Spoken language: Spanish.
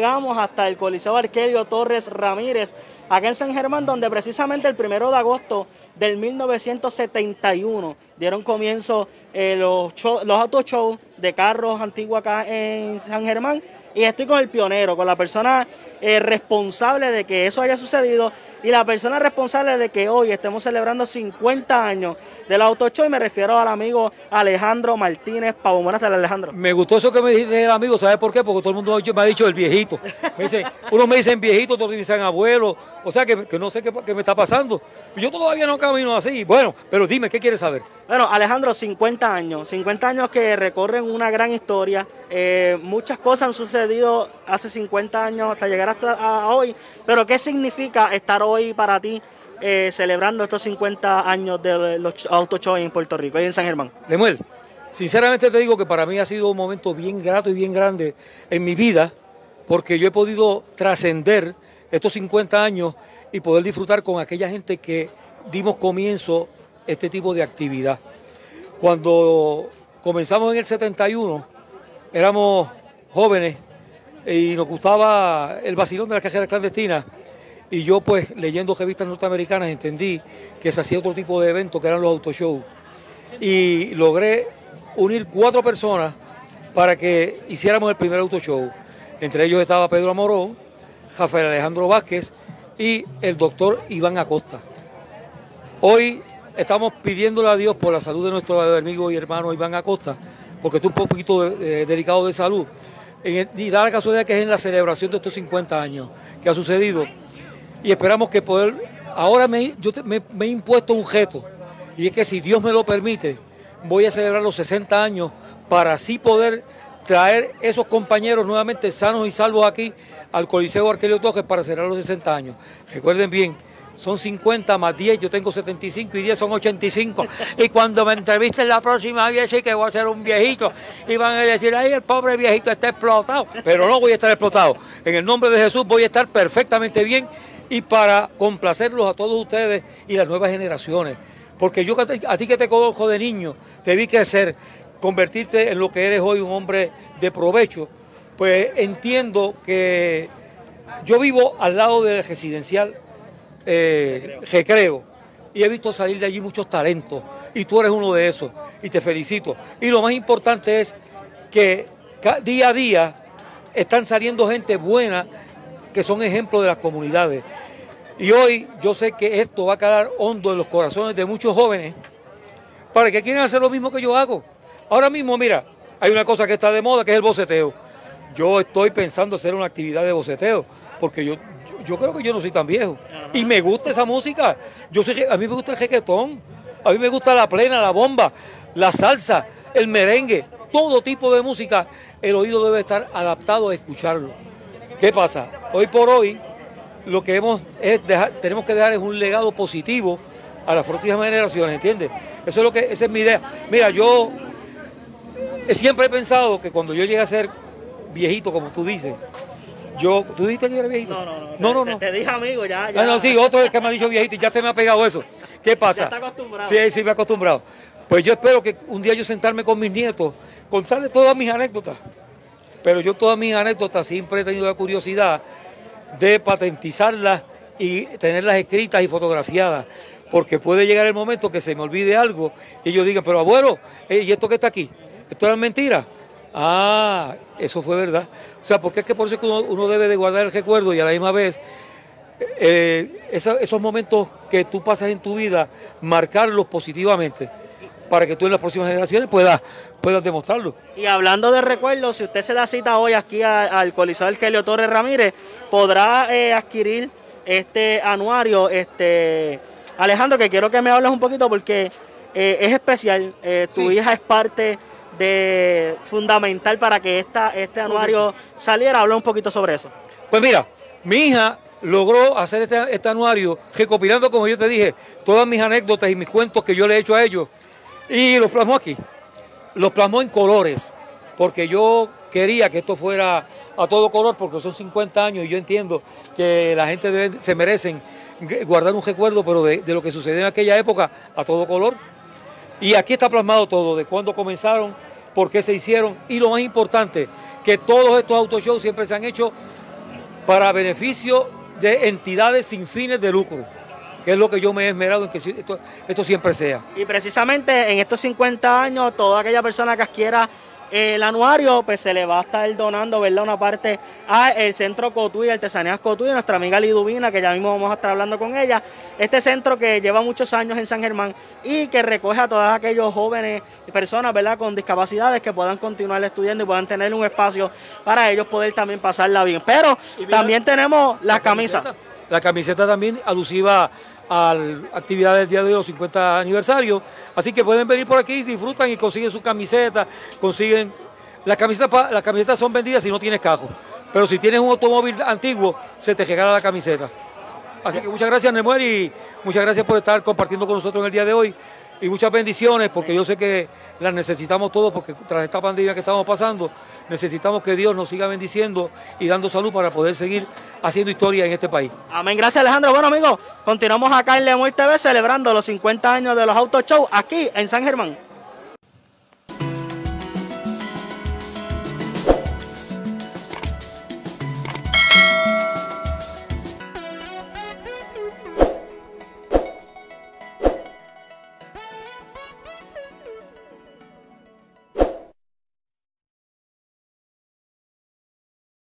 Llegamos hasta el Coliseo Arquelio Torres Ramírez, acá en San Germán, donde precisamente el primero de agosto del 1971 dieron comienzo eh, los, los auto shows de carros antiguos acá en San Germán. Y estoy con el pionero, con la persona eh, responsable de que eso haya sucedido y la persona responsable de que hoy estemos celebrando 50 años del Auto Show, y me refiero al amigo Alejandro Martínez Pavo. Buenas tardes, Alejandro. Me gustó eso que me dijiste el amigo, ¿sabes por qué? Porque todo el mundo me ha dicho el viejito. Me dicen, unos me dicen viejito, otros me dicen abuelo, o sea que, no sé qué, qué, me está pasando. Yo todavía no camino así. Bueno, pero dime, ¿qué quieres saber? Bueno, Alejandro, 50 años, 50 años que recorren una gran historia. Eh, muchas cosas han sucedido hace 50 años hasta llegar hasta hoy, pero ¿qué significa estar hoy para ti eh, celebrando estos 50 años de los auto en Puerto Rico y en San Germán? Lemuel, sinceramente te digo que para mí ha sido un momento bien grato y bien grande en mi vida, porque yo he podido trascender estos 50 años y poder disfrutar con aquella gente que dimos comienzo este tipo de actividad. Cuando comenzamos en el 71, éramos jóvenes y nos gustaba el vacilón de la cajera clandestina. Y yo, pues, leyendo revistas norteamericanas, entendí que se hacía otro tipo de evento que eran los autoshows. Y logré unir cuatro personas para que hiciéramos el primer autoshow. Entre ellos estaba Pedro Amoró, Rafael Alejandro Vázquez y el doctor Iván Acosta. Hoy estamos pidiéndole a Dios por la salud de nuestro amigo y hermano Iván Acosta, porque está un poquito eh, delicado de salud. Y da la casualidad que es en la celebración de estos 50 años que ha sucedido. Y esperamos que poder. Ahora me, yo me, he impuesto un reto, y es que si Dios me lo permite, voy a celebrar los 60 años para así poder traer esos compañeros nuevamente sanos y salvos aquí al Coliseo Arquelio Tojes para celebrar los 60 años. Recuerden bien, son 50 más 10, yo tengo 75 y 10 son 85. Y cuando me entrevisten la próxima voy a decir que voy a ser un viejito y van a decir, ay, el pobre viejito está explotado. Pero no voy a estar explotado. En el nombre de Jesús voy a estar perfectamente bien y para complacerlos a todos ustedes y las nuevas generaciones. Porque yo a ti que te conozco de niño, te vi crecer, convertirte en lo que eres hoy, un hombre de provecho, pues entiendo que yo vivo al lado del residencial eh, recreo. Y he visto salir de allí muchos talentos. Y tú eres uno de esos. Y te felicito. Y lo más importante es que día a día están saliendo gente buena que son ejemplos de las comunidades. Y hoy yo sé que esto va a quedar hondo en los corazones de muchos jóvenes para que quieran hacer lo mismo que yo hago. Ahora mismo, mira, hay una cosa que está de moda que es el boceteo. Yo estoy pensando hacer una actividad de boceteo porque yo, yo creo que yo no soy tan viejo. Y me gusta esa música. Yo soy, a mí me gusta el reggaetón, a mí me gusta la plena, la bomba, la salsa, el merengue, todo tipo de música. El oído debe estar adaptado a escucharlo. ¿Qué pasa? Hoy por hoy lo que hemos es tenemos que dejar es un legado positivo a las próximas generaciones, ¿entiendes? Eso es lo que esa es mi idea. Mira, yo siempre he pensado que cuando yo llegue a ser viejito, como tú dices, yo, ¿tú dijiste que yo era viejito? No, no, no. No, no, Te, dije amigo, ya, ya. Ah, no, sí, otro que me ha dicho viejito y ya se me ha pegado eso. ¿Qué pasa? Ya está acostumbrado. Sí, sí, me he acostumbrado. Pues yo espero que un día yo sentarme con mis nietos, contarles todas mis anécdotas. Pero yo todas mis anécdotas siempre he tenido la curiosidad de patentizarlas y tenerlas escritas y fotografiadas. Porque puede llegar el momento que se me olvide algo y yo diga, pero abuelo, ¿y esto que está aquí? ¿Esto era mentira? Ah, eso fue verdad. O sea, porque es que por eso que uno, debe de guardar el recuerdo y a la misma vez eh, esos, momentos que tú pasas en tu vida, marcarlos positivamente para que tú en las próximas generaciones puedas, puedas demostrarlo. Y hablando de recuerdos, si usted se da cita hoy aquí al Coliseo del Kelio Torres Ramírez, podrá eh, adquirir este anuario. Este Alejandro, que quiero que me hables un poquito porque eh, es especial. tu hija es parte de fundamental para que esta, este anuario saliera? Habla un poquito sobre eso. Pues mira, mi hija logró hacer este, este, anuario recopilando, como yo te dije, todas mis anécdotas y mis cuentos que yo le he hecho a ellos y los plasmó aquí. Los plasmó en colores, porque yo quería que esto fuera a todo color, porque son 50 años y yo entiendo que la gente se merecen guardar un recuerdo, pero de, de lo que sucedió en aquella época a todo color. Y aquí está plasmado todo, de cuándo comenzaron, por qué se hicieron y lo más importante, que todos estos autoshows siempre se han hecho para beneficio de entidades sin fines de lucro, que es lo que yo me he esmerado en que esto, siempre sea. Y precisamente en estos 50 años, toda aquella persona que adquiera el anuario, pues se le va a estar donando, ¿verdad? Una parte al Centro Cotuí, Artesanías Cotuí, nuestra amiga Liduvina, que ya mismo vamos a estar hablando con ella. Este centro que lleva muchos años en San Germán y que recoge a todos aquellos jóvenes y personas, ¿verdad? Con discapacidades que puedan continuar estudiando y puedan tener un espacio para ellos poder también pasarla bien. Pero también tenemos la, camisa. La camiseta también alusiva a la actividad del día de los 50 aniversarios Así que pueden venir por aquí, disfrutan y consiguen su camiseta, consiguen... Las camisetas, las camisetas son vendidas si no tienes cajo, pero si tienes un automóvil antiguo, se te regala la camiseta. Así que muchas gracias, Nemuel, y muchas gracias por estar compartiendo con nosotros en el día de hoy. Y muchas bendiciones, porque yo sé que las necesitamos todos, porque tras esta pandemia que estamos pasando, necesitamos que Dios nos siga bendiciendo y dando salud para poder seguir haciendo historia en este país. Amén, gracias Alejandro. Bueno amigos, continuamos acá en Lemuel TV celebrando los 50 años de los Auto Show aquí en San Germán.